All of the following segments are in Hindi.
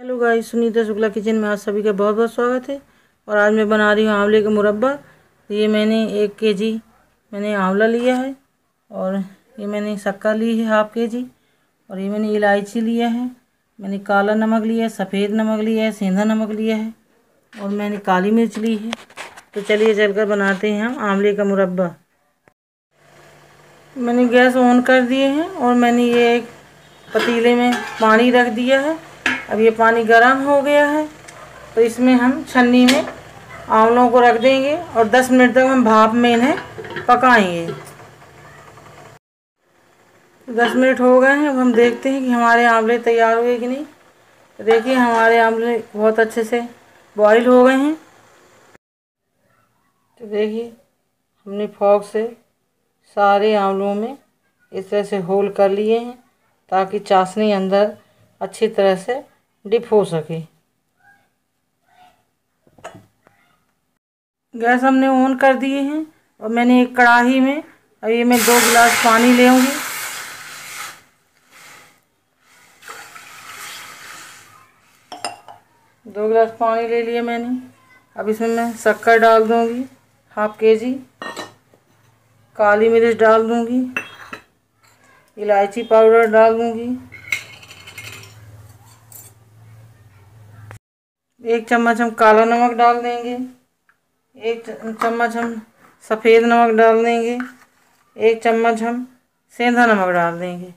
Hello guys, Sunita Shukla kitchen में आज सभी का बहुत बहुत स्वागत है। और आज मैं बना रही हूँ आंवले का मुरब्बा। तो ये मैंने एक के जी मैंने आंवला लिया है और ये मैंने शक्कर ली है हाफ़ के जी और ये मैंने इलायची लिया है, मैंने काला नमक लिया है, सफ़ेद नमक लिया है, सेंधा नमक लिया है और मैंने काली मिर्च ली है। तो चलिए चलकर बनाते हैं हम आंवले का मुरब्बा। मैंने गैस ऑन कर दिए हैं और मैंने ये एक पतीले में पानी रख दिया है। अब ये पानी गर्म हो गया है तो इसमें हम छन्नी में आंवलों को रख देंगे और 10 मिनट तक हम भाप में इन्हें पकाएँगे। 10 मिनट हो गए हैं, अब हम देखते हैं कि हमारे आंवले तैयार हुए कि नहीं। देखिए, हमारे आंवले बहुत अच्छे से बॉईल हो गए हैं। तो देखिए, हमने फॉक से सारे आंवलों में इस तरह से होल कर लिए हैं, ताकि चाशनी अंदर अच्छी तरह से डिप हो सके। गैस हमने ऑन कर दिए हैं और मैंने एक कढ़ाई में अब ये मैं दो गिलास पानी ले दो गिलास पानी ले लिया मैंने। अब इसमें मैं शक्कर डाल दूँगी, हाफ़ के जी काली मिर्च डाल दूँगी। इलायची पाउडर डाल दूँगी। एक चम्मच हम काला नमक डाल देंगे। एक चम्मच हम सफ़ेद नमक डाल देंगे। एक चम्मच हम सेंधा नमक डाल देंगे।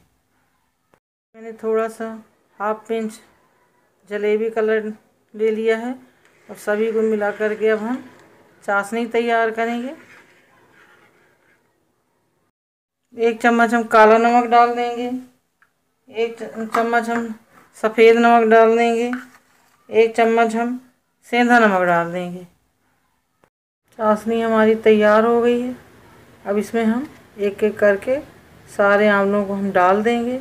मैंने थोड़ा सा हाफ़ पिंच जलेबी कलर ले लिया है। और सभी को मिला करके अब हम चाशनी तैयार करेंगे। एक चम्मच हम काला नमक डाल देंगे। एक चम्मच हम सफ़ेद नमक डाल देंगे। एक चम्मच हम सेंधा नमक डाल देंगे। चाशनी हमारी तैयार हो गई है। अब इसमें हम एक एक करके सारे आंवलों को हम डाल देंगे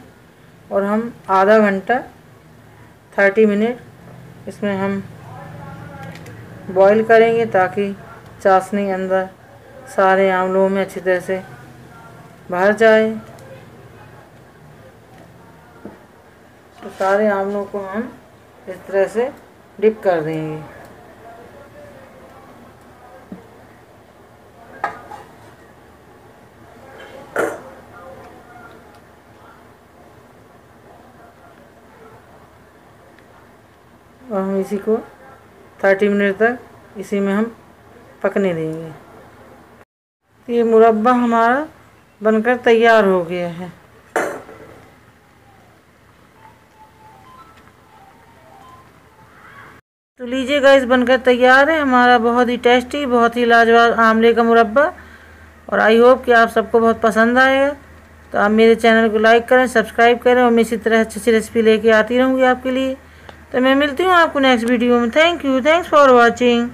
और हम आधा घंटा थर्टी मिनट इसमें हम बॉईल करेंगे ताकि चाशनी अंदर सारे आंवलों में अच्छी तरह से भर जाए। तो सारे आंवलों को हम इस तरह से डिप कर देंगे और हम इसी को थर्टी मिनट तक इसी में हम पकने देंगे। तो ये मुरब्बा हमारा बनकर तैयार हो गया है। तो लीजिए गैस बनकर तैयार है। हमारा बहुत ही टेस्टी बहुत ही लाजवाब आमले का मुरब्बा। और आई होप कि आप सबको बहुत पसंद आएगा। तो आप मेरे चैनल को लाइक करें सब्सक्राइब करें और मैं इसी तरह अच्छी अच्छी रेसिपी लेके आती रहूँगी आपके लिए। तो मैं मिलती हूँ आपको नेक्स्ट वीडियो में। Thank you thanks for watching